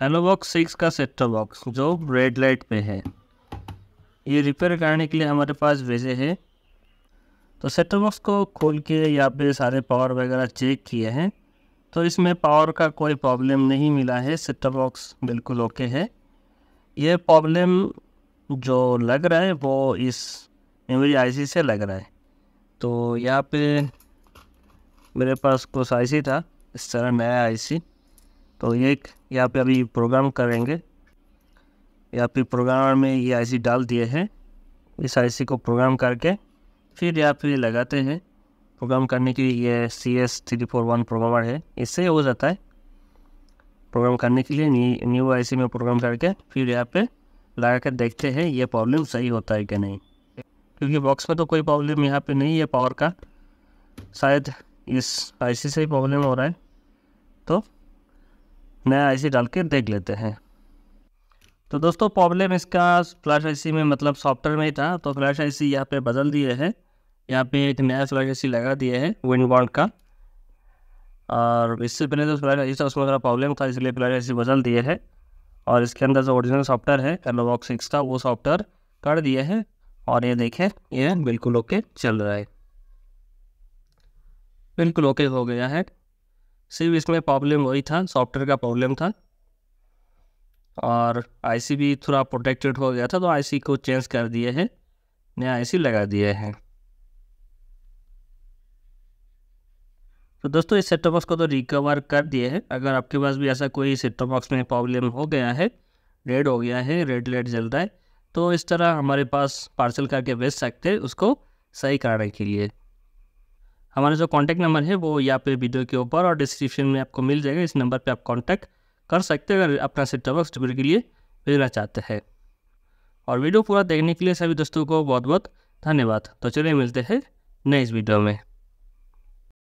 Hello box six का set box, जो red light पे है। ये रिपेयर करने के लिए हमारे पास भेजे है। तो सेट बॉक्स को खोल के यहाँ पे सारे पावर वगैरह चेक किए हैं। तो इसमें पावर का कोई प्रॉब्लम नहीं मिला है। सेट बॉक्स बिल्कुल ओके है। ये प्रॉब्लम जो लग रहा है, वो इस मेमोरी आईसी से लग रहा है। तो यहाँ पे मेरे पास कुछ आईसी था, इस तरह नया आईसी। तो ये एक यहाँ पे अभी प्रोग्राम करेंगे। यहाँ पे प्रोग्रामर में ये आईसी डाल दिए हैं। इस आईसी को प्रोग्राम करके फिर यहाँ पे लगाते हैं। प्रोग्राम करने के लिए ये C S three four one programmer है। इससे हो जाता है। प्रोग्राम करने के लिए न्यू आईसी में प्रोग्राम करके फिर यहाँ पे लगा कर देखते हैं ये प्रॉब्लम सही होता है कि नहीं। क्योंकि बॉक्स में तो कोई प्रॉब्लम यहाँ पे नहीं है पावर का। शायद इस आईसी से ही प्रॉब्लम हो रहा है। तो नया आईसी डाल के देख लेते हैं। तो दोस्तों प्रॉब्लम इसका फ्लैश आईसी में मतलब सॉफ्टवेयर में ही था तो फ्लैश आईसी यहाँ पर बदल दिए हैं। यहाँ पे एक नया फ्लैश आईसी लगा दिए हैं विन बॉन्ड का। और इससे पहले जो फ्लैश आईसी था, उसमें थोड़ा प्रॉब्लम था, इसलिए फ्लैश आईसी बदल दिए है। और इसके अंदर जो ओरिजिनल सॉफ्टवेयर है एलोबॉक्स सिक्स का, वो सॉफ्टवेयर कर दिए हैं। और ये देखें, ये बिल्कुल ओके चल रहा है। बिल्कुल ओके हो गया है। सिर्फ़ इसमें प्रॉब्लम वही था सॉफ्टवेयर का प्रॉब्लम था। और आईसी भी थोड़ा प्रोटेक्टेड हो गया था तो आईसी को चेंज कर दिए हैं, नया आईसी लगा दिए हैं। तो दोस्तों, इस सेट बॉक्स को तो रिकवर कर दिए हैं। अगर आपके पास भी ऐसा कोई सेट बॉक्स में प्रॉब्लम हो गया है रेड हो गया है रेड लाइट जल रहा है तो इस तरह हमारे पास पार्सल करके भेज सकते हैं उसको सही कराने के लिए। हमारा जो कॉन्टैक्ट नंबर है, वो यहाँ पे वीडियो के ऊपर और डिस्क्रिप्शन में आपको मिल जाएगा, इस नंबर पे आप कॉन्टैक्ट कर सकते हैं, अगर अपना सेट बॉक्स डिलीवरी के लिए भेजना चाहते हैं। और वीडियो पूरा देखने के लिए सभी दोस्तों को बहुत बहुत धन्यवाद। तो चलिए मिलते हैं नए इस वीडियो में।